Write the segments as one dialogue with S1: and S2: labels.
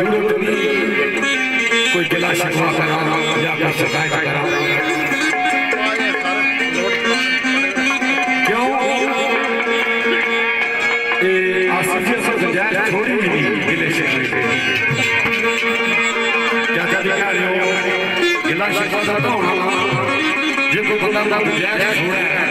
S1: ज़रूरत नहीं कोई गिला शिकवा करा या कोई शिकायत करा क्यों? छोड़ी हुई गिले शिकवे क्या रहे हो? गिला शिकवा तो हटाओ ना जो कोई बंदा गुंजाइश छोड़ा है।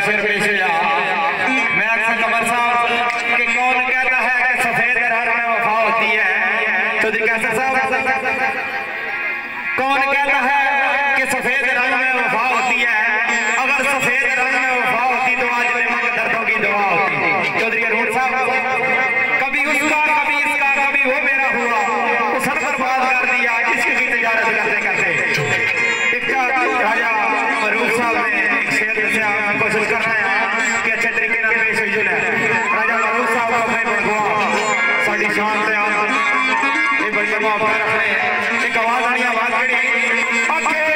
S1: hacer मुआफा
S2: ਇੱਕ ਆਵਾਜ਼
S1: आवाज़ ਆਵਾਜ਼
S2: ਕਿਹੜੀ कड़ी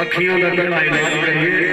S2: अखियों का इलाज करिए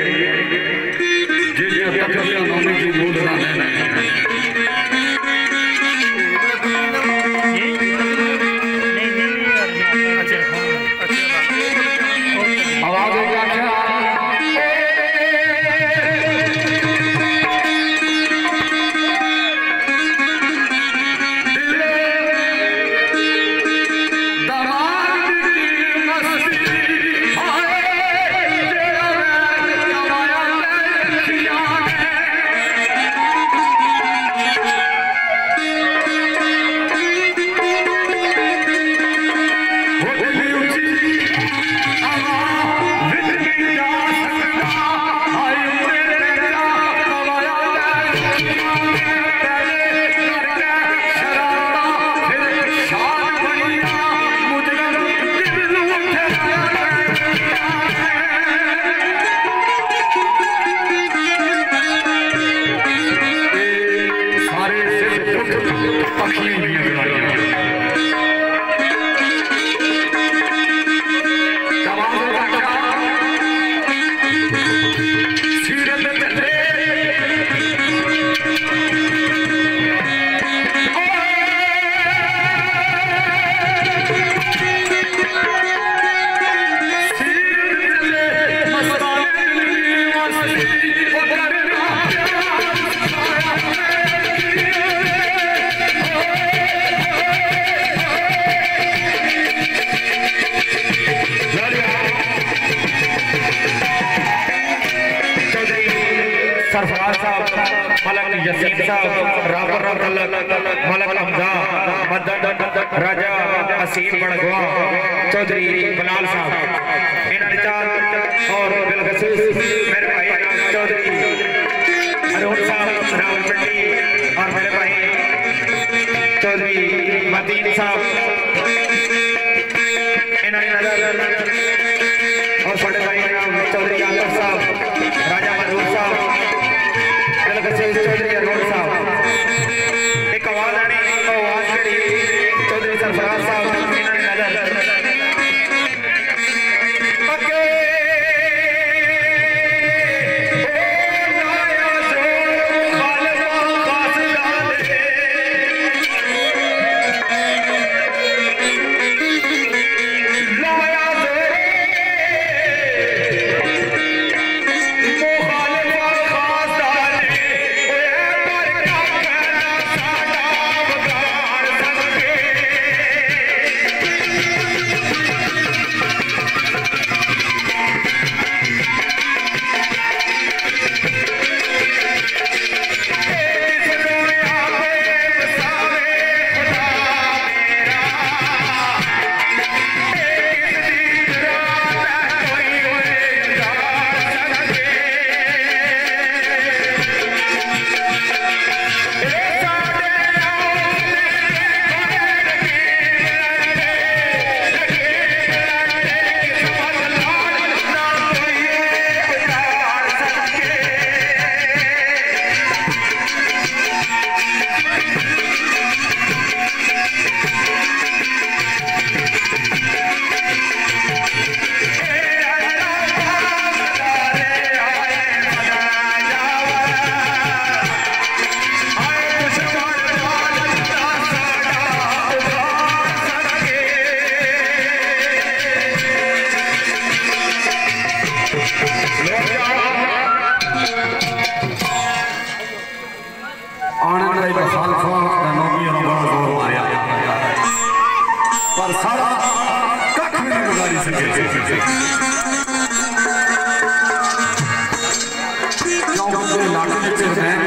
S2: असीम बड़गवा चौधरी बलाल साहब इन चार और बिलखसूस मेरे भाई चौधरी अरुण साहब रावलपिंडी और मेरे भाई चौधरी मदीन साहब आलम साहब राजा मरूर साहब बिलखसूस चौधरी अरुण साहब एक आवाज़ आनी आवाज़ चौधरी सरफराज साहब
S1: 要不，哪来的政权？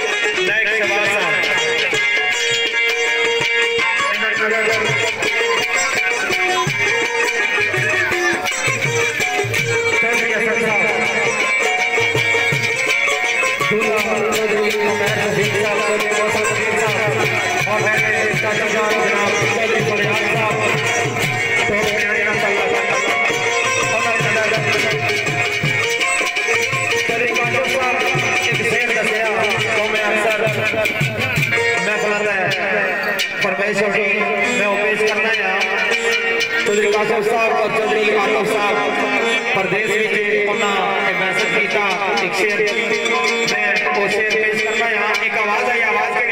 S1: ਢਿੱਲੋਂ ਸਾਹਿਬ ਪ੍ਰਦੇਸ਼ ਵਿੱਚ ਉਹਨਾਂ ਨੇ
S2: ਮੈਸੇਜ ਕੀਤਾ ਇੱਕ ਸ਼ੇਰ ਮੈਂ ਉਹ ਸ਼ੇਰ ਪੇਸ਼ ਕਰਨਾ ਹੈ ਇੱਕ ਆਵਾਜ਼ ਆਈ ਆਵਾਜ਼
S1: ਕਰੀ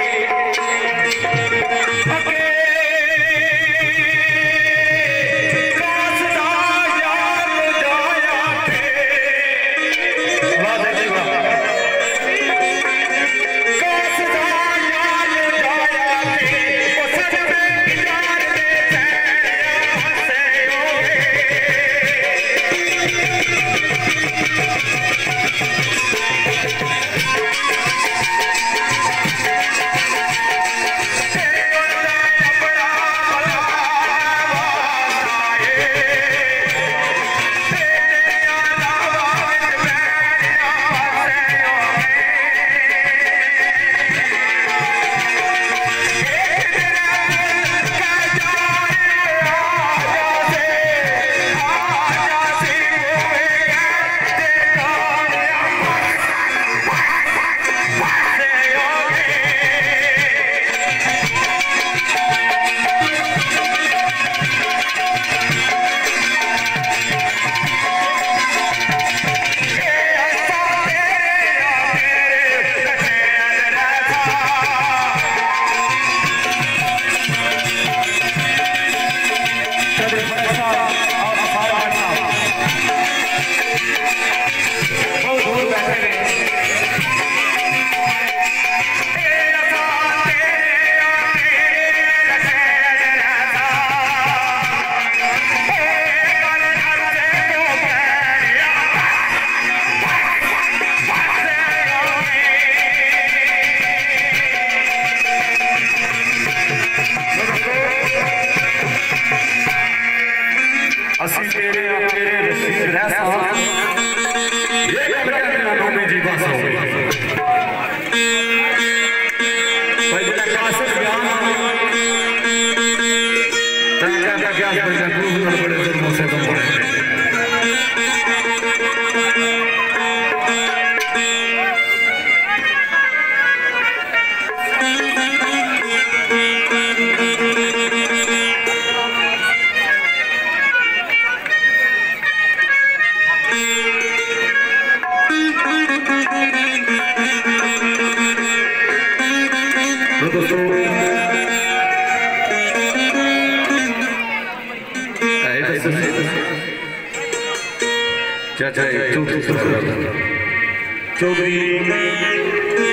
S1: चौधरी,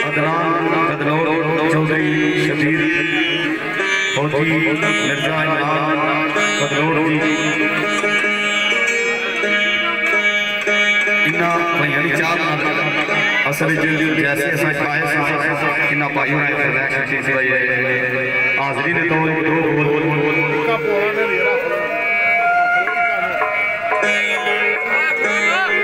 S1: अदनान कदलौर चौधरी, शबीर फौजी मिर्ज़ा इमरान कदलौर जी। इन्ना भाइयों नाल असल जैसे असां आए सां एक्टिविटीज़ भाई हाजरी ने तो दो